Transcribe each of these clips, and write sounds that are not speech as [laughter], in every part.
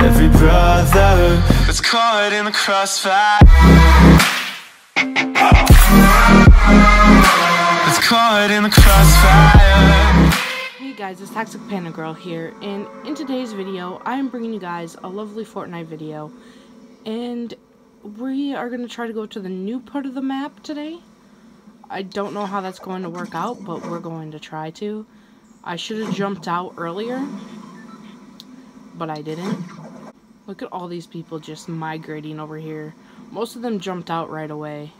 every brother that's caught in the crossfire. Caught in the crossfire. Hey guys, it's Toxic Panda Girl here, and in today's video, I am bringing you guys a lovely Fortnite video, and we are going to try to go to the new part of the map today. I don't know how that's going to work out, but we're going to try to. I should have jumped out earlier, but I didn't. Look at all these people just migrating over here. Most of them jumped out right away.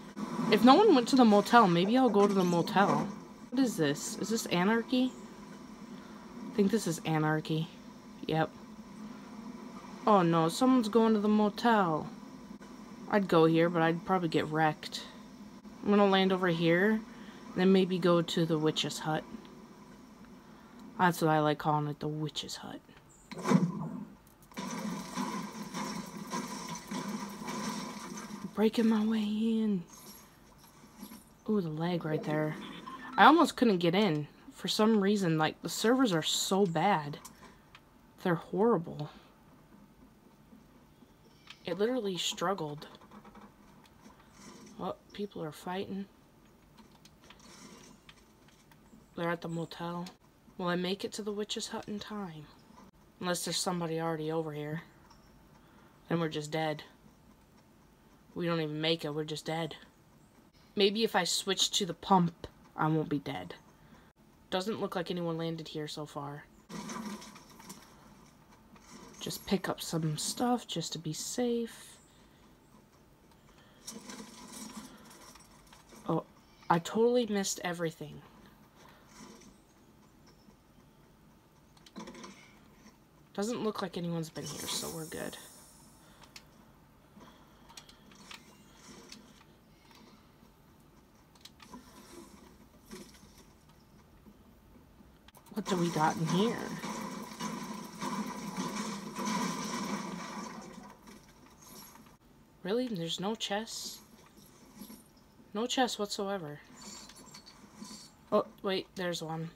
If no one went to the motel, maybe I'll go to the motel. What is this? Is this anarchy? I think this is anarchy. Yep. Oh no, someone's going to the motel. I'd go here, but I'd probably get wrecked. I'm gonna land over here, then maybe go to the witch's hut. That's what I like calling it, the witch's hut. Breaking my way in. Ooh, the leg right there. I almost couldn't get in. For some reason, like, the servers are so bad. They're horrible. It literally struggled. Oh, people are fighting. They're at the motel. Will I make it to the witch's hut in time? Unless there's somebody already over here. Then we're just dead. We don't even make it, we're just dead. Maybe if I switch to the pump, I won't be dead. Doesn't look like anyone landed here so far. Just pick up some stuff just to be safe. Oh, I totally missed everything. Doesn't look like anyone's been here, so we're good. Do we got in here? Really? There's no chests? No chest whatsoever. Oh, wait, there's one.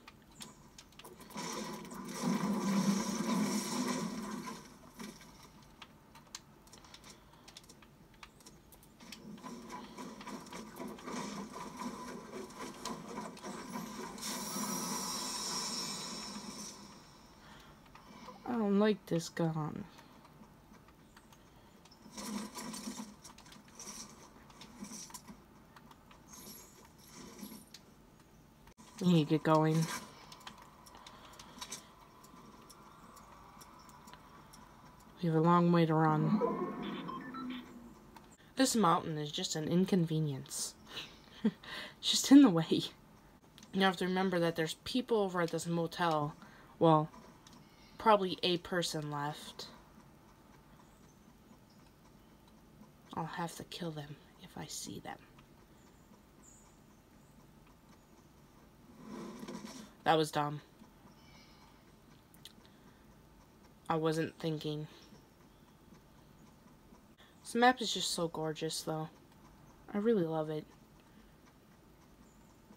I don't like this gun. We need to get going. We have a long way to run. This mountain is just an inconvenience. it's [laughs] just in the way. You have to remember that there's people over at this motel. Well, probably a person left. I'll have to kill them if I see them. That was dumb. I wasn't thinking. This map is just so gorgeous, though. I really love it.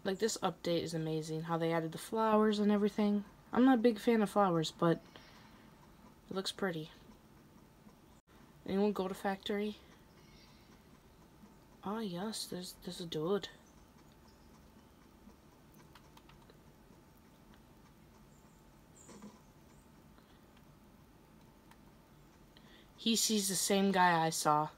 Like, this update is amazing. How they added the flowers and everything. I'm not a big fan of flowers, but it looks pretty. Anyone go to factory? Ah, yes, there's, there's a dude. He sees the same guy I saw.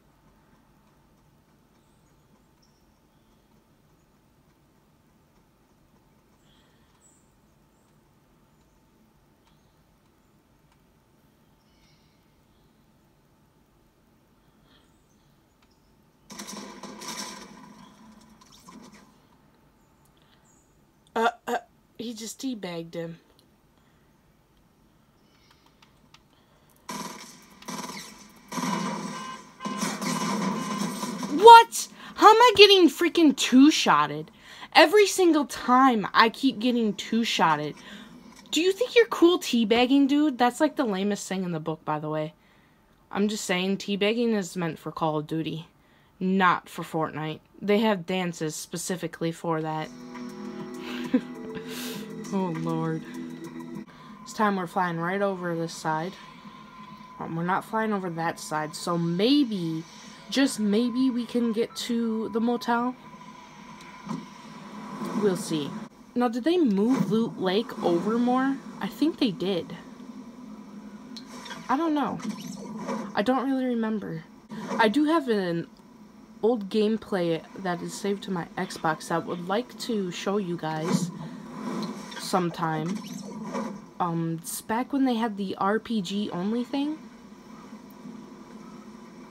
Uh, uh, he just teabagged him. What? How am I getting freaking two-shotted? Every single time I keep getting two-shotted. Do you think you're cool teabagging, dude? That's like the lamest thing in the book, by the way. I'm just saying, teabagging is meant for Call of Duty, not for Fortnite. They have dances specifically for that. [laughs] oh, Lord. This time we're flying right over this side. Um, we're not flying over that side, so maybe, just maybe we can get to the motel. We'll see. Now, did they move Loot Lake over more? I think they did. I don't know. I don't really remember. I do have an old gameplay that is saved to my Xbox that I would like to show you guys sometime. Um, it's back when they had the RPG only thing.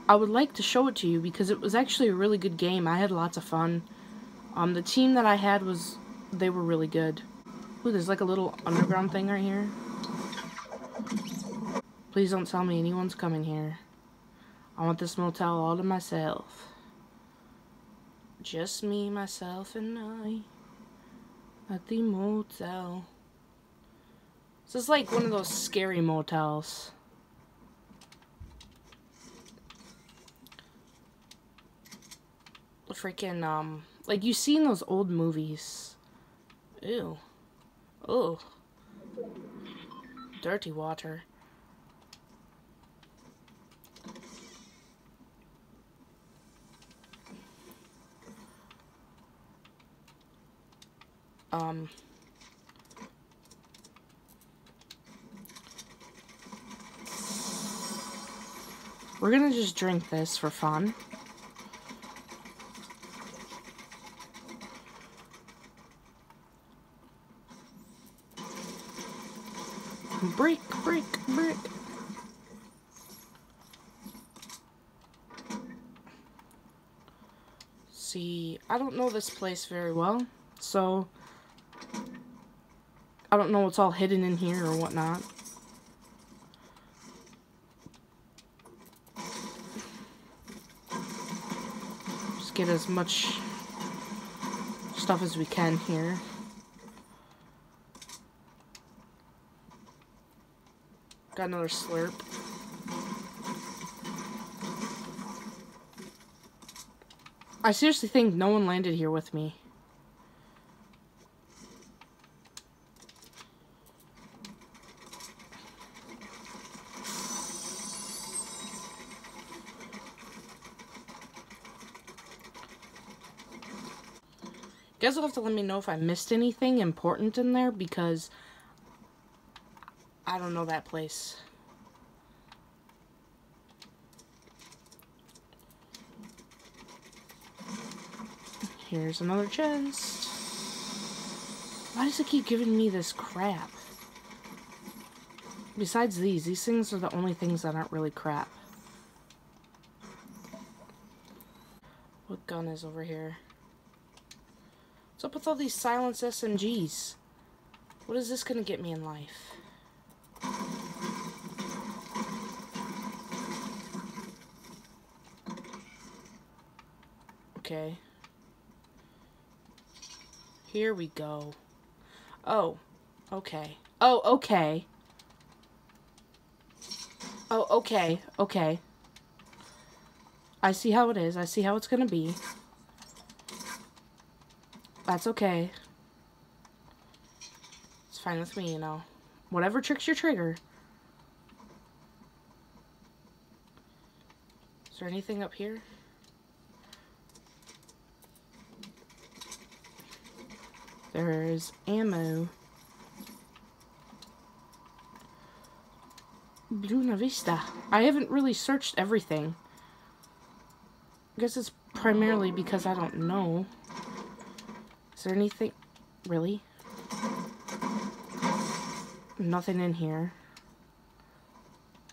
I would like to show it to you because it was actually a really good game. I had lots of fun. Um, the team that I had was, they were really good. Ooh, there's like a little underground thing right here. Please don't tell me anyone's coming here. I want this motel all to myself. Just me, myself, and I at the motel. This is like one of those scary motels. Freaking, um, like you see in those old movies. Ew. Oh. Dirty water. Um... We're gonna just drink this for fun. Brick, brick, brick. See, I don't know this place very well, so I don't know what's all hidden in here or whatnot. Just get as much stuff as we can here. Got another slurp. I seriously think no one landed here with me. You guys will have to let me know if I missed anything important in there because I don't know that place. Here's another chest. Why does it keep giving me this crap? Besides these, these things are the only things that aren't really crap. What gun is over here? What's up with all these silenced SMGs? What is this gonna get me in life? Okay. Here we go. Oh, okay. Oh, okay. Oh, okay, okay. I see how it is. I see how it's gonna be. That's okay. It's fine with me, you know. Whatever tricks your trigger. Is there anything up here? There's ammo. Luna Vista. I haven't really searched everything. I guess it's primarily because I don't know. Is there anything... Really? Nothing in here.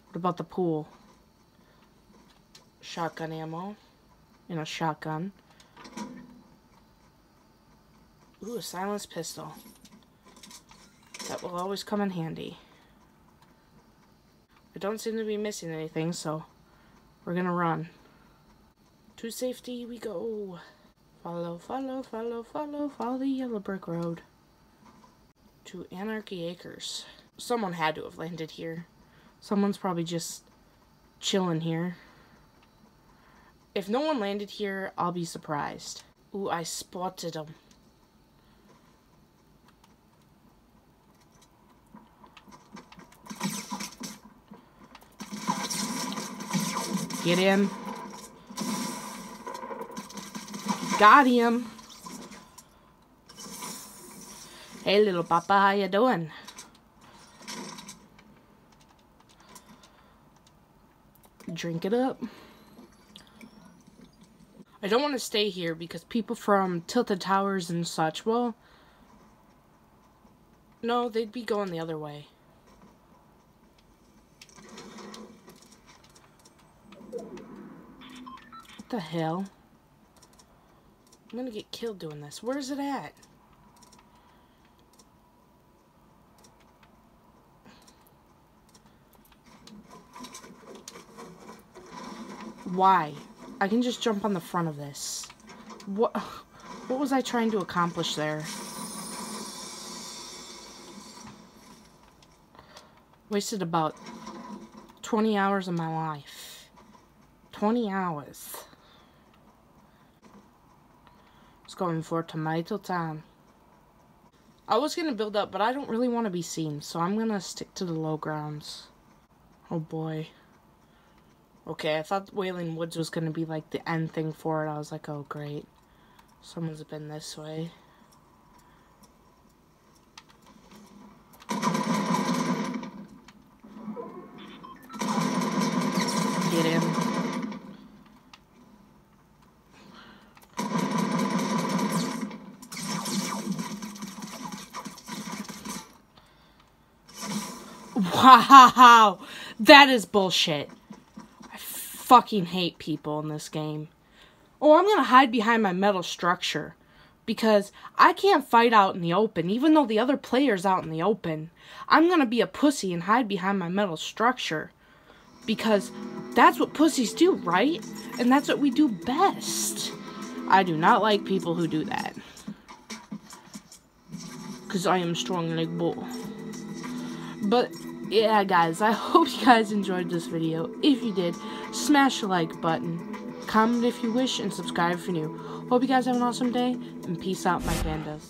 What about the pool? Shotgun ammo. In a shotgun. Ooh, a silenced pistol. That will always come in handy. I don't seem to be missing anything, so we're gonna run. To safety we go. Follow, follow, follow, follow, follow the yellow brick road. To Anarchy Acres. Someone had to have landed here. Someone's probably just chilling here. If no one landed here, I'll be surprised. Ooh, I spotted him. Get him. Got him. Hey, little papa, how you doing? Drink it up. I don't want to stay here because people from Tilted Towers and such, well, no, they'd be going the other way. What the hell? I'm gonna get killed doing this. Where's it at? Why? I can just jump on the front of this. What, [sighs] what was I trying to accomplish there? Wasted about 20 hours of my life. 20 hours. It's going for tomato time. I was going to build up, but I don't really want to be seen, so I'm going to stick to the low grounds. Oh boy. Okay, I thought Wailing Woods was going to be like the end thing for it. I was like, oh great. Someone's been this way. Get him. Wow, that is bullshit I fucking hate people in this game. Oh, I'm gonna hide behind my metal structure. Because I can't fight out in the open, even though the other player's out in the open. I'm gonna be a pussy and hide behind my metal structure. Because that's what pussies do, right? And that's what we do best. I do not like people who do that. Because I am strong like bull. But yeah, guys, I hope you guys enjoyed this video. If you did, smash the like button, comment if you wish, and subscribe if you're new. Hope you guys have an awesome day, and peace out, my pandas.